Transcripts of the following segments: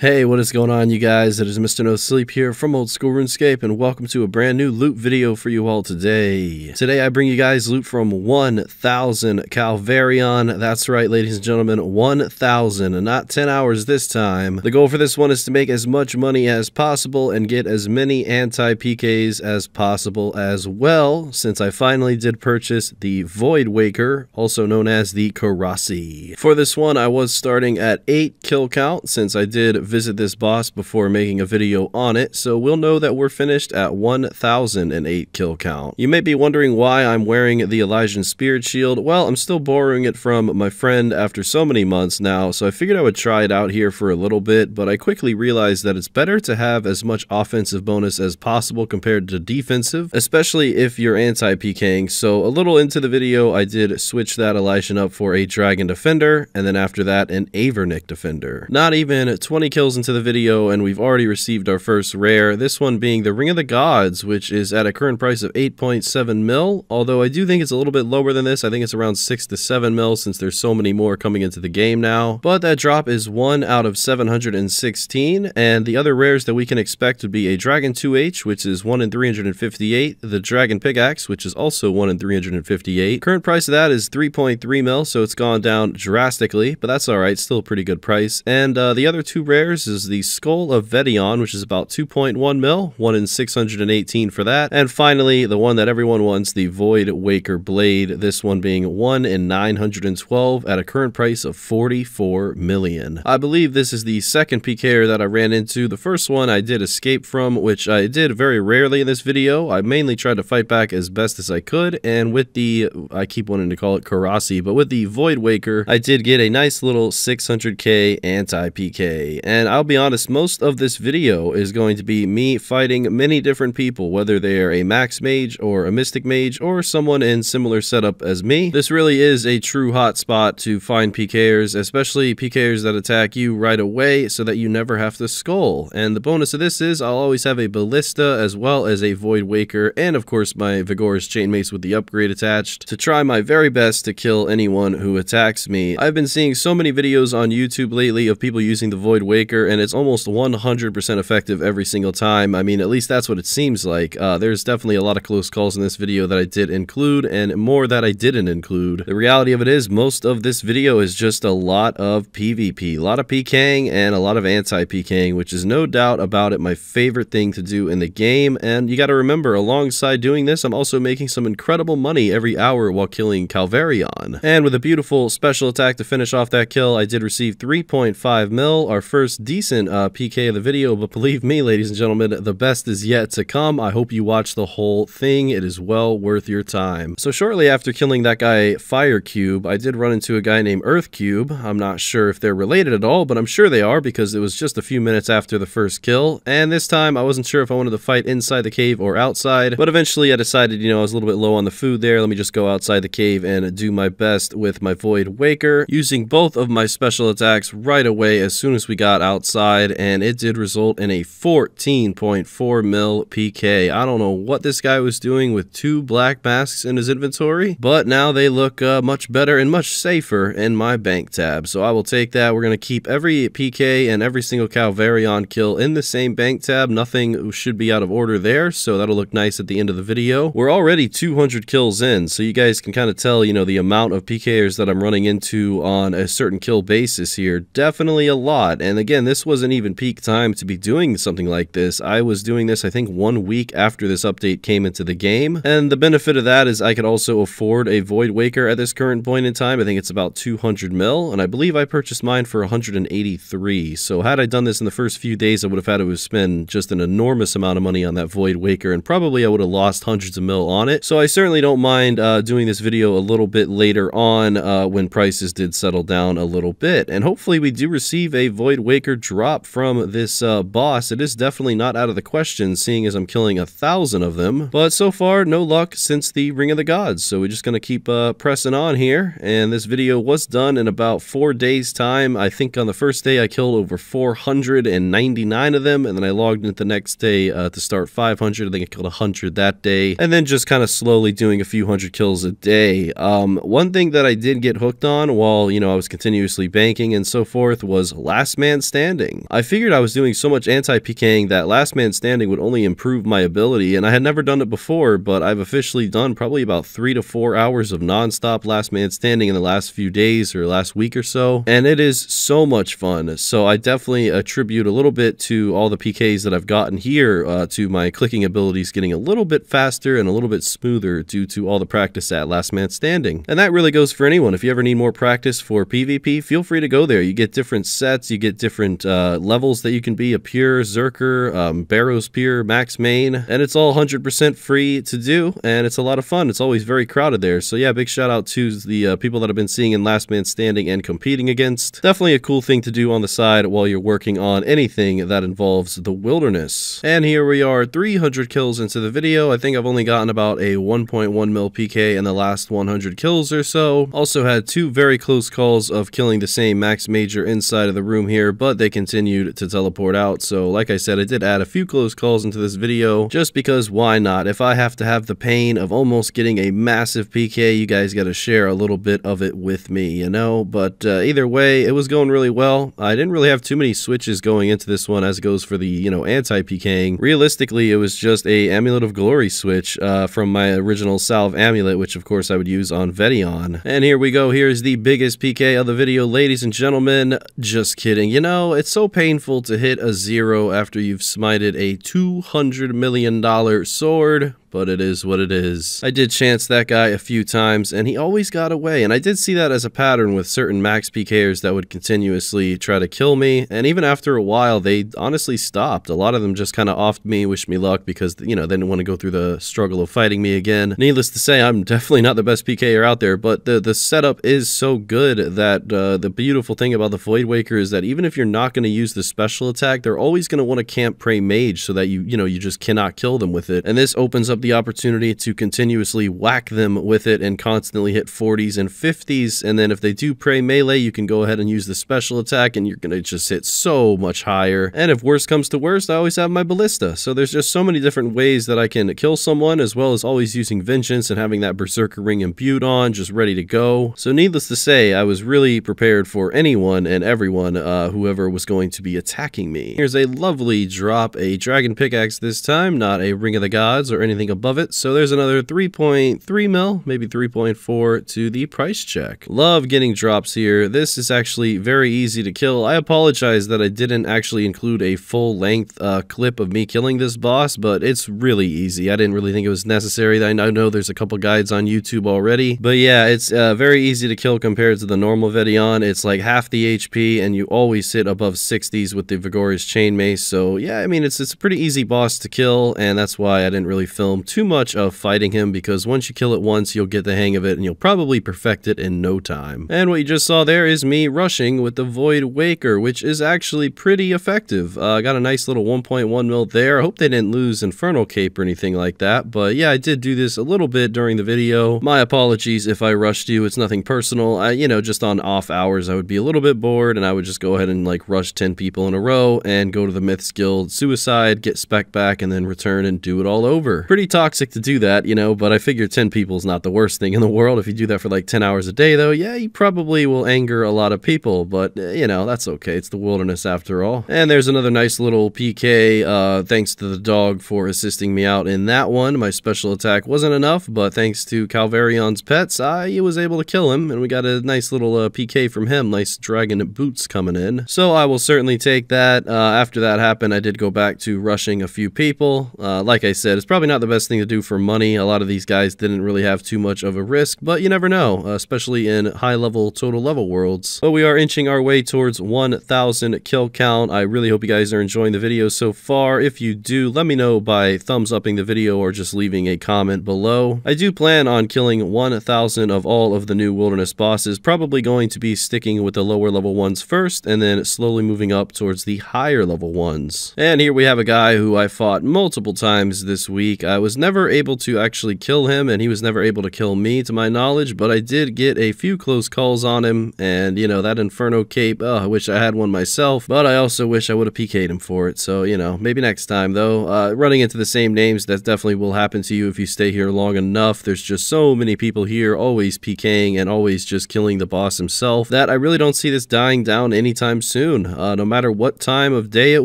Hey, what is going on you guys? It is Mr. No Sleep here from Old School RuneScape and welcome to a brand new loot video for you all today. Today I bring you guys loot from 1000 Calvar'ion. That's right ladies and gentlemen, 1000 not 10 hours this time. The goal for this one is to make as much money as possible and get as many anti-PKs as possible as well since I finally did purchase the Void Waker, also known as the Korasi. For this one I was starting at 8 kill count since I did visit this boss before making a video on it, so we'll know that we're finished at 1008 kill count. You may be wondering why I'm wearing the Elysian Spirit Shield. Well, I'm still borrowing it from my friend after so many months now, so I figured I would try it out here for a little bit, but I quickly realized that it's better to have as much offensive bonus as possible compared to defensive, especially if you're anti-PKing, so a little into the video, I did switch that Elysian up for a Dragon Defender, and then after that, an Avernic Defender. Not even 20 kills kills into the video and we've already received our first rare, this one being the Ring of the Gods, which is at a current price of 8.7 mil, although I do think it's a little bit lower than this. I think it's around 6 to 7 mil since there's so many more coming into the game now. But that drop is 1 out of 716, and the other rares that we can expect would be a Dragon 2H, which is 1 in 358, the Dragon Pickaxe, which is also 1 in 358. Current price of that is 3.3 mil, so it's gone down drastically, but that's alright, still a pretty good price. And uh, the other two rares is the Skull of Vet'ion, which is about 2.1 mil, 1 in 618 for that. And finally, the one that everyone wants, the Void Waker Blade, this one being 1 in 912 at a current price of 44 million. I believe this is the second PKer that I ran into. The first one I did escape from, which I did very rarely in this video. I mainly tried to fight back as best as I could, and with the, I keep wanting to call it Korasi, but with the Void Waker, I did get a nice little 600k anti-PK. And I'll be honest, most of this video is going to be me fighting many different people, whether they are a max mage or a mystic mage or someone in similar setup as me. This really is a true hot spot to find PKers, especially PKers that attack you right away so that you never have to skull. And the bonus of this is I'll always have a Ballista as well as a Void Waker and of course my Viggora's Chainmace with the upgrade attached to try my very best to kill anyone who attacks me. I've been seeing so many videos on YouTube lately of people using the Void Waker and it's almost 100% effective every single time. I mean, at least that's what it seems like. Uh, there's definitely a lot of close calls in this video that I did include, and more that I didn't include. The reality of it is, most of this video is just a lot of PvP, a lot of PKing, and a lot of anti-PKing, which is no doubt about it my favorite thing to do in the game, and you gotta remember, alongside doing this, I'm also making some incredible money every hour while killing Calvar'ion. And with a beautiful special attack to finish off that kill, I did receive 3.5 mil, our first decent uh, PK of the video, but believe me, ladies and gentlemen, the best is yet to come. I hope you watch the whole thing. It is well worth your time. So shortly after killing that guy Fire Cube, I did run into a guy named Earth Cube. I'm not sure if they're related at all, but I'm sure they are because it was just a few minutes after the first kill. And this time, I wasn't sure if I wanted to fight inside the cave or outside, but eventually I decided, you know, I was a little bit low on the food there. Let me just go outside the cave and do my best with my Void Waker, using both of my special attacks right away as soon as we got outside, and it did result in a 14.4 mil PK. I don't know what this guy was doing with two black masks in his inventory, but now they look uh, much better and much safer in my bank tab. So I will take that. We're going to keep every PK and every single Calvar'ion kill in the same bank tab. Nothing should be out of order there, so that'll look nice at the end of the video. We're already 200 kills in, so you guys can kind of tell, you know, the amount of PKers that I'm running into on a certain kill basis here. Definitely a lot. And again, this wasn't even peak time to be doing something like this. I was doing this, I think, one week after this update came into the game. And the benefit of that is I could also afford a Void Waker at this current point in time. I think it's about 200 mil, and I believe I purchased mine for 183. So had I done this in the first few days, I would have had to spend just an enormous amount of money on that Void Waker, and probably I would have lost hundreds of mil on it. So I certainly don't mind uh, doing this video a little bit later on uh, when prices did settle down a little bit. And hopefully we do receive a Void Waker drop from this uh, boss. It is definitely not out of the question, seeing as I'm killing a thousand of them. But so far, no luck since the Ring of the Gods. So we're just going to keep uh, pressing on here. And this video was done in about four days' time. I think on the first day, I killed over 499 of them. And then I logged in the next day uh, to start 500. I think I killed 100 that day. And then just kind of slowly doing a few hundred kills a day. Um, one thing that I did get hooked on while, you know, I was continuously banking and so forth was Last Man Standing. I figured I was doing so much anti-PKing that Last Man Standing would only improve my ability, and I had never done it before, but I've officially done probably about three to four hours of non-stop Last Man Standing in the last few days or last week or so, and it is so much fun. So I definitely attribute a little bit to all the PKs that I've gotten here uh, to my clicking abilities getting a little bit faster and a little bit smoother due to all the practice at Last Man Standing. And that really goes for anyone. If you ever need more practice for PvP, feel free to go there. You get different sets, you get different uh, levels that you can be, a pure, Zerker, um, Barrows pure, max main, and it's all 100% free to do, and it's a lot of fun. It's always very crowded there. So yeah, big shout out to the uh, people that I've been seeing in Last Man Standing and competing against. Definitely a cool thing to do on the side while you're working on anything that involves the wilderness. And here we are, 300 kills into the video. I think I've only gotten about a 1.1 mil PK in the last 100 kills or so. Also had two very close calls of killing the same max major inside of the room here, but they continued to teleport out. So like I said, I did add a few close calls into this video just because why not? If I have to have the pain of almost getting a massive PK, you guys got to share a little bit of it with me, you know? But uh, either way, it was going really well. I didn't really have too many switches going into this one as it goes for the, you know, anti-PKing. Realistically, it was just a Amulet of Glory switch uh, from my original Salve Amulet, which of course I would use on Vet'ion. And here we go. Here's the biggest PK of the video, ladies and gentlemen. Just kidding. You know, it's so painful to hit a zero after you've smited a $200 million sword but it is what it is. I did chance that guy a few times, and he always got away, and I did see that as a pattern with certain max PKers that would continuously try to kill me, and even after a while, they honestly stopped. A lot of them just kind of offed me, wished me luck, because, you know, they didn't want to go through the struggle of fighting me again. Needless to say, I'm definitely not the best PKer out there, but the, the setup is so good that uh, the beautiful thing about the Void Waker is that even if you're not going to use the special attack, they're always going to want to camp Pray Mage so that you, you know, you just cannot kill them with it, and this opens up the opportunity to continuously whack them with it and constantly hit 40s and 50s. And then if they do pray melee, you can go ahead and use the special attack and you're going to just hit so much higher. And if worst comes to worst, I always have my ballista. So there's just so many different ways that I can kill someone as well as always using vengeance and having that berserker ring imbued on, just ready to go. So needless to say, I was really prepared for anyone and everyone, uh, whoever was going to be attacking me. Here's a lovely drop, a dragon pickaxe this time, not a ring of the gods or anything above it. So there's another 3.3 mil, maybe 3.4 to the price check. Love getting drops here. This is actually very easy to kill. I apologize that I didn't actually include a full length uh, clip of me killing this boss, but it's really easy. I didn't really think it was necessary. I know there's a couple guides on YouTube already, but yeah, it's uh, very easy to kill compared to the normal Vet'ion. It's like half the HP, and you always hit above 60s with the Viggora's Chain Mace. So yeah, I mean, it's, it's a pretty easy boss to kill, and that's why I didn't really film too much of fighting him because once you kill it once, you'll get the hang of it and you'll probably perfect it in no time. And what you just saw there is me rushing with the Void Waker, which is actually pretty effective. I uh, got a nice little 1.1 mil there. I hope they didn't lose Infernal Cape or anything like that, but yeah, I did do this a little bit during the video. My apologies if I rushed you. It's nothing personal. I, you know, just on off hours, I would be a little bit bored and I would just go ahead and like rush 10 people in a row and go to the Myths Guild suicide, get spec back, and then return and do it all over. Pretty toxic to do that, you know, but I figure 10 people is not the worst thing in the world. If you do that for like 10 hours a day, though, yeah, you probably will anger a lot of people, but, uh, you know, that's okay. It's the wilderness after all. And there's another nice little PK, uh, thanks to the dog for assisting me out in that one. My special attack wasn't enough, but thanks to Calvar'ion's pets, I was able to kill him, and we got a nice little uh, PK from him. Nice dragon boots coming in. So I will certainly take that. Uh, after that happened, I did go back to rushing a few people. Uh, like I said, it's probably not the best thing to do for money. A lot of these guys didn't really have too much of a risk, but you never know, uh, especially in high level total level worlds. But we are inching our way towards 1,000 kill count. I really hope you guys are enjoying the video so far. If you do, let me know by thumbs upping the video or just leaving a comment below. I do plan on killing 1,000 of all of the new wilderness bosses, probably going to be sticking with the lower level ones first and then slowly moving up towards the higher level ones. And here we have a guy who I fought multiple times this week. I was never able to actually kill him, and he was never able to kill me, to my knowledge, but I did get a few close calls on him, and, you know, that Inferno Cape, oh, I wish I had one myself, but I also wish I would have PK'd him for it, so, you know, maybe next time, though. Uh, running into the same names, that definitely will happen to you if you stay here long enough. There's just so many people here always PKing and always just killing the boss himself that I really don't see this dying down anytime soon. Uh, no matter what time of day it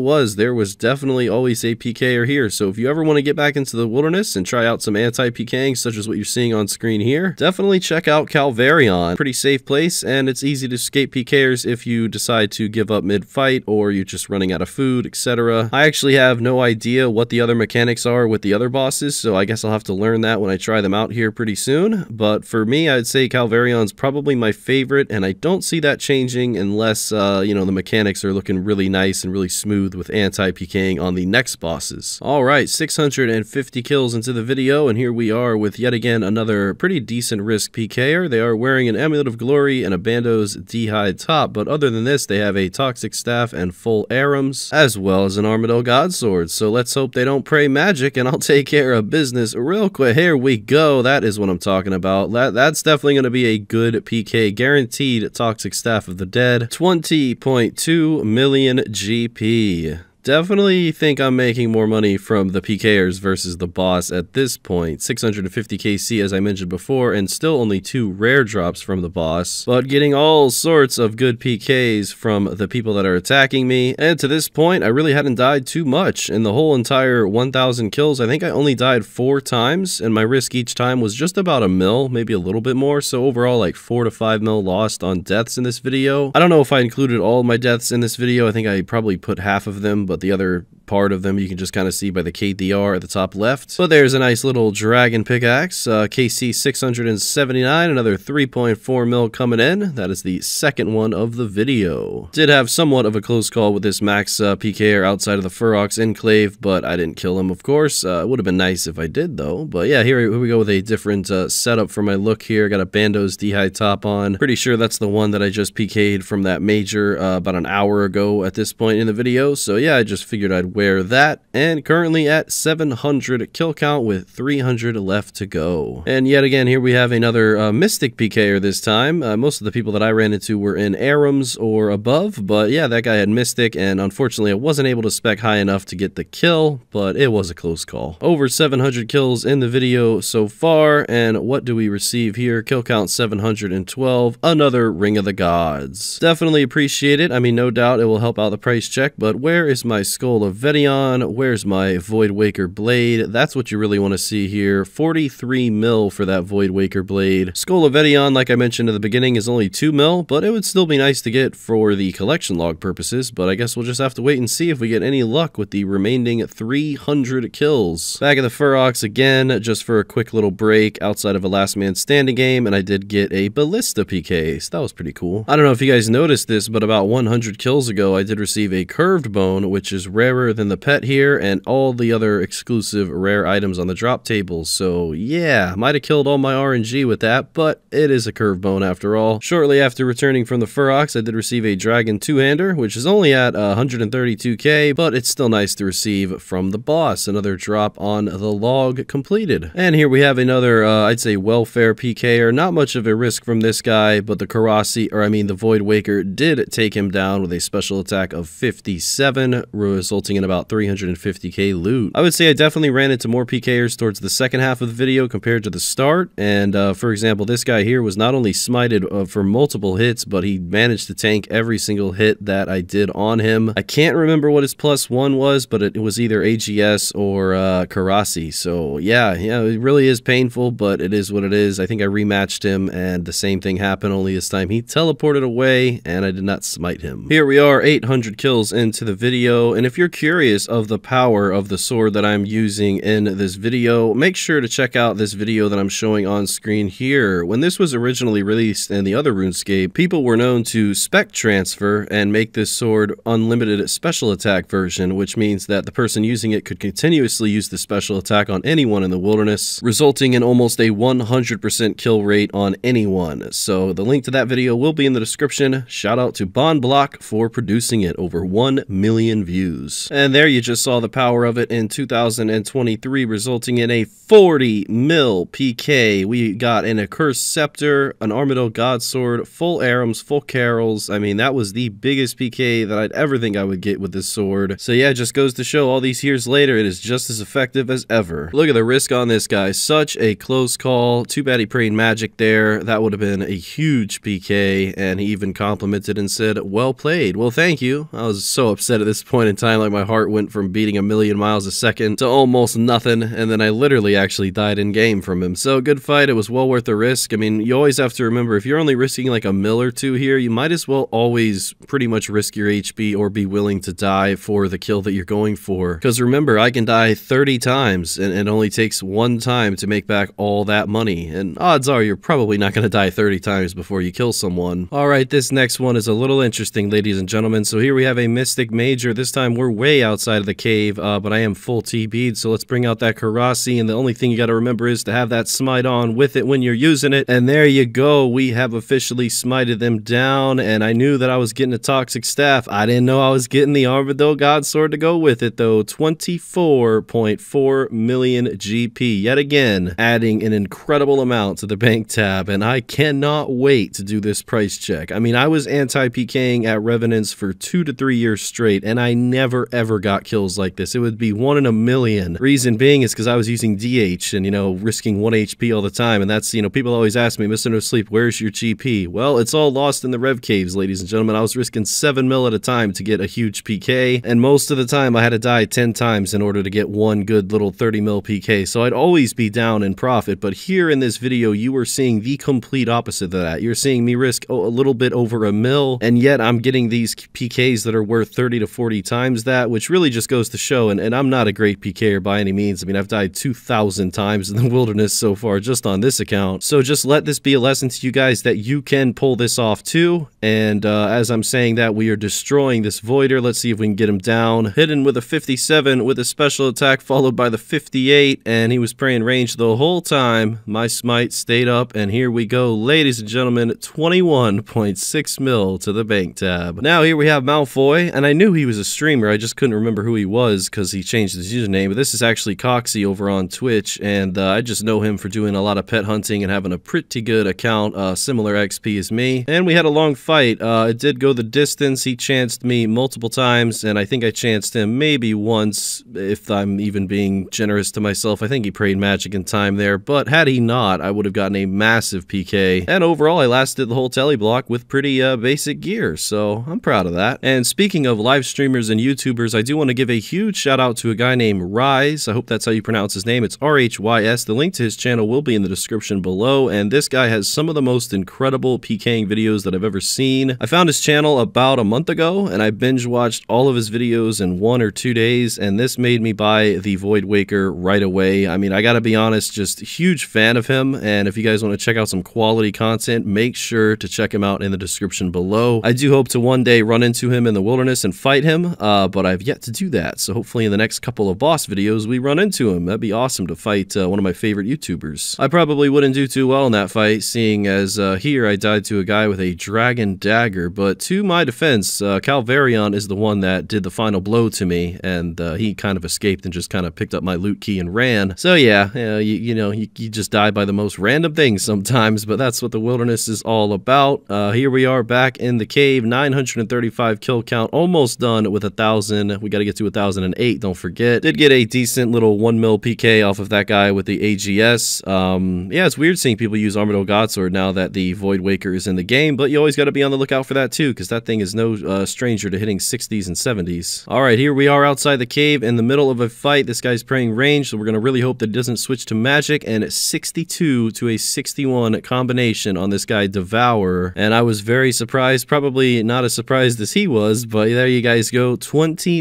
was, there was definitely always a PKer here, so if you ever want to get back into the and try out some anti-PKing, such as what you're seeing on screen here, definitely check out Calvar'ion. Pretty safe place, and it's easy to escape PKers if you decide to give up mid-fight or you're just running out of food, etc. I actually have no idea what the other mechanics are with the other bosses, so I guess I'll have to learn that when I try them out here pretty soon. But for me, I'd say Calvar'ion's probably my favorite, and I don't see that changing unless, uh, you know, the mechanics are looking really nice and really smooth with anti-PKing on the next bosses. Alright, 650 kills into the video, and here we are with yet again another pretty decent risk PKer. They are wearing an Amulet of Glory and a Bandos D'hide top, but other than this, they have a Toxic Staff and full Ahrim's, as well as an Armadyl God Sword. So let's hope they don't pray magic, and I'll take care of business real quick. Here we go. That is what I'm talking about. That, that's definitely going to be a good PK. Guaranteed Toxic Staff of the Dead. 20.2 million GP definitely think I'm making more money from the PKers versus the boss at this point. 650 KC as I mentioned before, and still only two rare drops from the boss, but getting all sorts of good PKs from the people that are attacking me. And to this point, I really hadn't died too much. In the whole entire 1,000 kills, I think I only died four times, and my risk each time was just about a mil, maybe a little bit more. So overall, like four to five mil lost on deaths in this video. I don't know if I included all my deaths in this video. I think I probably put half of them, but but the other part of them you can just kind of see by the KDR at the top left. But there's a nice little dragon pickaxe, uh, KC 679, another 3.4 mil coming in. That is the second one of the video. Did have somewhat of a close call with this max uh, outside of the Ferox enclave, but I didn't kill him, of course. Uh, it would have been nice if I did, though. But yeah, here, here we go with a different uh, setup for my look here. Got a Bandos D'hide top on. Pretty sure that's the one that I just PK'd from that major uh, about an hour ago at this point in the video. So yeah, I just figured I'd wear that, and currently at 700 kill count with 300 left to go. And yet again, here we have another uh, Mystic PKer this time. Uh, most of the people that I ran into were in Ahrim's or above, but yeah, that guy had Mystic, and unfortunately I wasn't able to spec high enough to get the kill, but it was a close call. Over 700 kills in the video so far, and what do we receive here? Kill count 712, another Ring of the Gods. Definitely appreciate it. I mean, no doubt it will help out the price check, but where is my Skull of Vet'ion. Where's my Void Waker Blade? That's what you really want to see here. 43 mil for that Void Waker Blade. Skull of Vet'ion, like I mentioned at the beginning, is only 2 mil, but it would still be nice to get for the collection log purposes, but I guess we'll just have to wait and see if we get any luck with the remaining 300 kills. Back at the Ferox again, just for a quick little break outside of a last man standing game, and I did get a Ballista PK, so that was pretty cool. I don't know if you guys noticed this, but about 100 kills ago, I did receive a Curved Bone, which is rarer the pet here and all the other exclusive rare items on the drop tables. So yeah, might have killed all my RNG with that, but it is a curve bone after all. Shortly after returning from the Ferox, I did receive a Dragon two-hander, which is only at uh, 132k, but it's still nice to receive from the boss. Another drop on the log completed. And here we have another, uh, I'd say, welfare PKer. Not much of a risk from this guy, but the Korasi, or I mean the Void Waker, did take him down with a special attack of 57, resulting in about 350k loot. I would say I definitely ran into more PKers towards the second half of the video compared to the start, and uh, for example, this guy here was not only smited uh, for multiple hits, but he managed to tank every single hit that I did on him. I can't remember what his plus one was, but it was either AGS or uh, Korasi, so yeah, yeah, it really is painful, but it is what it is. I think I rematched him, and the same thing happened, only this time he teleported away, and I did not smite him. Here we are, 800 kills into the video, and if you're curious of the power of the sword that I'm using in this video, make sure to check out this video that I'm showing on screen here. When this was originally released in the other RuneScape, people were known to spec transfer and make this sword unlimited special attack version, which means that the person using it could continuously use the special attack on anyone in the wilderness, resulting in almost a 100% kill rate on anyone. So the link to that video will be in the description. Shout out to Bond Block for producing it over 1 million views. And there you just saw the power of it in 2023, resulting in a 40 mil PK. We got an Accursed Scepter, an Armadyl Godsword, full Ahrim's, full Karil's. I mean, that was the biggest PK that I'd ever think I would get with this sword. So yeah, just goes to show all these years later, it is just as effective as ever. Look at the risk on this guy. Such a close call. Too bad he prayed magic there. That would have been a huge PK, and he even complimented and said, well played. Well, thank you. I was so upset at this point in time, like my heart went from beating a million miles a second to almost nothing, and then I literally actually died in game from him. So good fight. It was well worth the risk. I mean, you always have to remember, if you're only risking like a mill or two here, you might as well always pretty much risk your HP or be willing to die for the kill that you're going for. Because remember, I can die 30 times, and it only takes one time to make back all that money, and odds are you're probably not going to die 30 times before you kill someone. Alright, this next one is a little interesting, ladies and gentlemen. So here we have a Mystic Major. This time we're way outside of the cave, uh, but I am full TB'd, so let's bring out that Korasi, and the only thing you got to remember is to have that smite on with it when you're using it, and there you go. We have officially smited them down, and I knew that I was getting a Toxic Staff. I didn't know I was getting the Armadyl God Sword to go with it, though. 24.4 million GP, yet again, adding an incredible amount to the bank tab, and I cannot wait to do this price check. I mean, I was anti-PKing at Revenants for two to three years straight, and I never ever got kills like this. It would be one in a million. Reason being is because I was using DH and, you know, risking one HP all the time, and that's, you know, people always ask me, Mr. No Sleep, where's your GP? Well, it's all lost in the Rev Caves, ladies and gentlemen. I was risking 7 mil at a time to get a huge PK, and most of the time I had to die 10 times in order to get one good little 30 mil PK, so I'd always be down in profit, but here in this video, you are seeing the complete opposite of that. You're seeing me risk a little bit over a mil, and yet I'm getting these PKs that are worth 30 to 40 times that, which really just goes to show, and, and I'm not a great PKer by any means. I mean, I've died 2,000 times in the wilderness so far just on this account, so just let this be a lesson to you guys that you can pull this off too, and uh, as I'm saying that, we are destroying this Voider. Let's see if we can get him down. Hidden with a 57 with a special attack followed by the 58, and he was praying range the whole time. My smite stayed up, and here we go, ladies and gentlemen, 21.6 mil to the bank tab. Now here we have Malfoy, and I knew he was a streamer, I just couldn't remember who he was because he changed his username, but this is actually Coxie over on Twitch, and uh, I just know him for doing a lot of pet hunting and having a pretty good account, uh, similar XP as me, and we had a long fight. Uh, it did go the distance, he chanced me multiple times, and I think I chanced him maybe once, if I'm even being generous to myself. I think he prayed magic in time there, but had he not, I would have gotten a massive PK, and overall I lasted the whole telly block with pretty uh, basic gear, so I'm proud of that. And speaking of live streamers and YouTubers, I do want to give a huge shout out to a guy named Rise. I hope that's how you pronounce his name. It's R-H-Y-S. The link to his channel will be in the description below, and this guy has some of the most incredible PKing videos that I've ever seen. I found his channel about a month ago, and I binge watched all of his videos in one or two days, and this made me buy the Void Waker right away. I mean, I gotta be honest, just huge fan of him, and if you guys want to check out some quality content, make sure to check him out in the description below. I do hope to one day run into him in the wilderness and fight him, uh, but I've yet to do that, so hopefully in the next couple of boss videos we run into him. That'd be awesome to fight uh, one of my favorite YouTubers. I probably wouldn't do too well in that fight, seeing as uh, here I died to a guy with a dragon dagger, but to my defense, uh, Calvar'ion is the one that did the final blow to me, and uh, he kind of escaped and just kind of picked up my loot key and ran. So yeah, you, you know, you, you, just die by the most random things sometimes, but that's what the wilderness is all about. Uh, here we are back in the cave, 935 kill count, almost done with a thousand. We got to get to a thousand and eight. Don't forget. Did get a decent little one mil PK off of that guy with the AGS. Um, yeah, it's weird seeing people use Armadyl Godsword now that the Void Waker is in the game, but you always got to be on the lookout for that too, because that thing is no uh, stranger to hitting 60s and 70s. All right, here we are outside the cave in the middle of a fight. This guy's praying range, so we're going to really hope that it doesn't switch to magic, and 62 to a 61 combination on this guy Devour, and I was very surprised, probably not as surprised as he was, but there you guys go,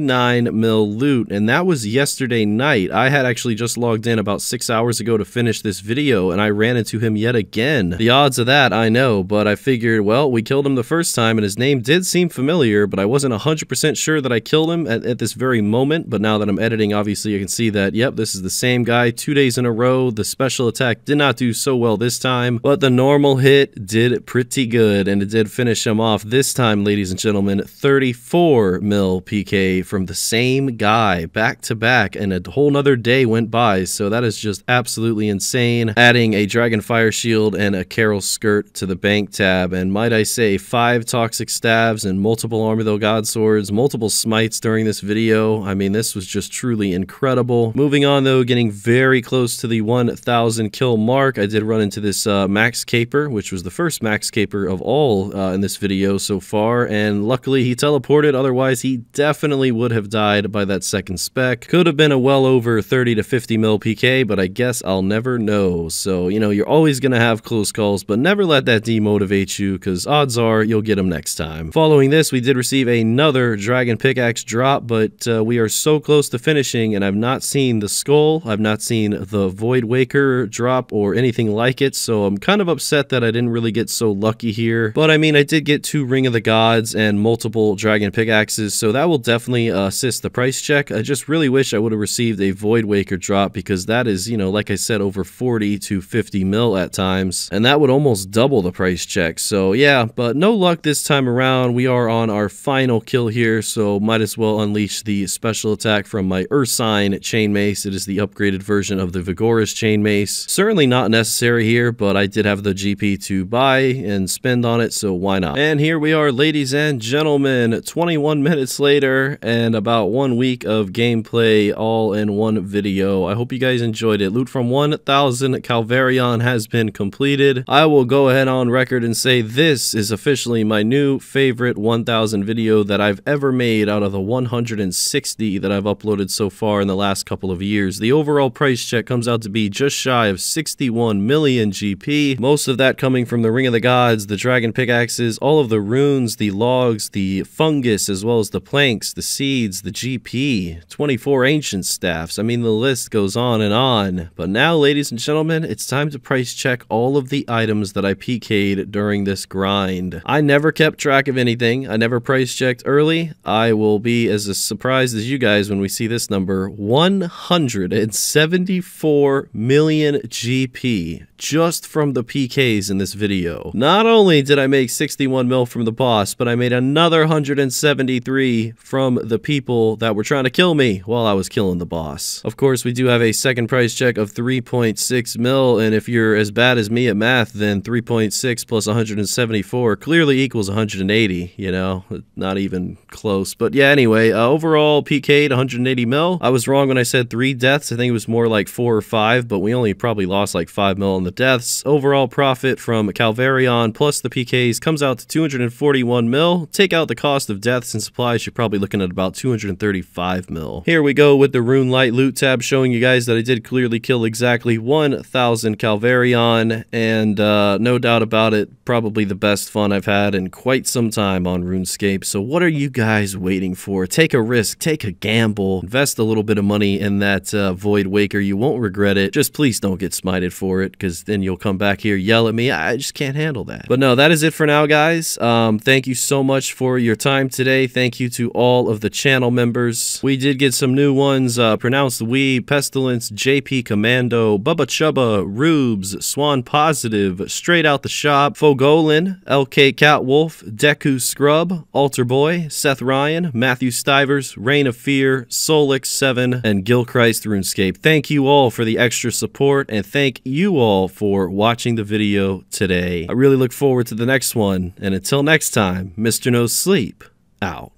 29 mil loot, and that was yesterday night. I had actually just logged in about six hours ago to finish this video, and I ran into him yet again. The odds of that, I know, but I figured, well, we killed him the first time, and his name did seem familiar, but I wasn't 100% sure that I killed him at, at this very moment, but now that I'm editing, obviously you can see that, yep, this is the same guy, two days in a row. The special attack did not do so well this time, but the normal hit did pretty good, and it did finish him off this time, ladies and gentlemen, 34 mil PK from the same guy back to back, and a whole nother day went by. So that is just absolutely insane. Adding a Dragon Fire Shield and a Karil Skirt to the bank tab, and might I say, five Toxic Stabs and multiple Armadyl God Swords, multiple smites during this video. I mean, this was just truly incredible. Moving on though, getting very close to the 1,000 kill mark. I did run into this uh, Max Caper, which was the first Max Caper of all uh, in this video so far, and luckily he teleported, otherwise he definitely would have died by that second spec. Could have been a well over 30 to 50 mil PK, but I guess I'll never know. So, you know, you're always going to have close calls, but never let that demotivate you, because odds are you'll get them next time. Following this, we did receive another Dragon Pickaxe drop, but uh, we are so close to finishing, and I've not seen the Skull, I've not seen the Void Waker drop or anything like it, so I'm kind of upset that I didn't really get so lucky here. But I mean, I did get two Ring of the Gods and multiple Dragon Pickaxes, so that will definitely uh, assist the price check. I just really wish I would have received a Void Waker drop because that is, you know, like I said, over 40 to 50 mil at times, and that would almost double the price check. So yeah, but no luck this time around. We are on our final kill here, so might as well unleash the special attack from my Ursine Chain Mace. It is the upgraded version of the Viggora's Chain Mace. Certainly not necessary here, but I did have the GP to buy and spend on it, so why not? And here we are, ladies and gentlemen, 21 minutes later, and about one week of gameplay all in one video. I hope you guys enjoyed it. Loot from 1000 Calvar'ion has been completed. I will go ahead on record and say this is officially my new favorite 1000 video that I've ever made out of the 160 that I've uploaded so far in the last couple of years. The overall price check comes out to be just shy of 61 million GP. Most of that coming from the Ring of the Gods, the Dragon Pickaxes, all of the runes, the logs, the fungus, as well as the planks, the seeds, the GP, 24 ancient staffs. I mean, the list goes on and on. But now, ladies and gentlemen, it's time to price check all of the items that I PK'd during this grind. I never kept track of anything. I never price checked early. I will be as surprised as you guys when we see this number 174 million GP just from the PKs in this video. Not only did I make 61 mil from the boss, but I made another 173 from the people that were trying to kill me while I was killing the boss. Of course, we do have a second price check of 3.6 mil, and if you're as bad as me at math, then 3.6 plus 174 clearly equals 180, you know? Not even close. But yeah, anyway, uh, overall PK'd 180 mil. I was wrong when I said three deaths. I think it was more like four or five, but we only probably lost like five mil the deaths. Overall profit from Calvar'ion plus the PKs comes out to 241 mil. Take out the cost of deaths and supplies, you're probably looking at about 235 mil. Here we go with the RuneLite loot tab showing you guys that I did clearly kill exactly 1,000 Calvar'ion, and uh, no doubt about it, probably the best fun I've had in quite some time on RuneScape. So what are you guys waiting for? Take a risk, take a gamble, invest a little bit of money in that uh, Void Waker. You won't regret it. Just please don't get smited for it because then you'll come back here, yell at me. I just can't handle that. But no, that is it for now, guys. Um, thank you so much for your time today. Thank you to all of the channel members. We did get some new ones uh, pronounced We, Pestilence, JP Commando, Bubba Chubba, Rubes, Swan Positive, Straight Out the Shop, Fogolin, LK Catwolf, Deku Scrub, Altar Boy, Seth Ryan, Matthew Stivers, Reign of Fear, Solix7, and Gilchrist RuneScape. Thank you all for the extra support, and thank you all for watching the video today. I really look forward to the next one, and until next time, Mr. No Sleep, out.